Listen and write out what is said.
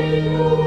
Senhor.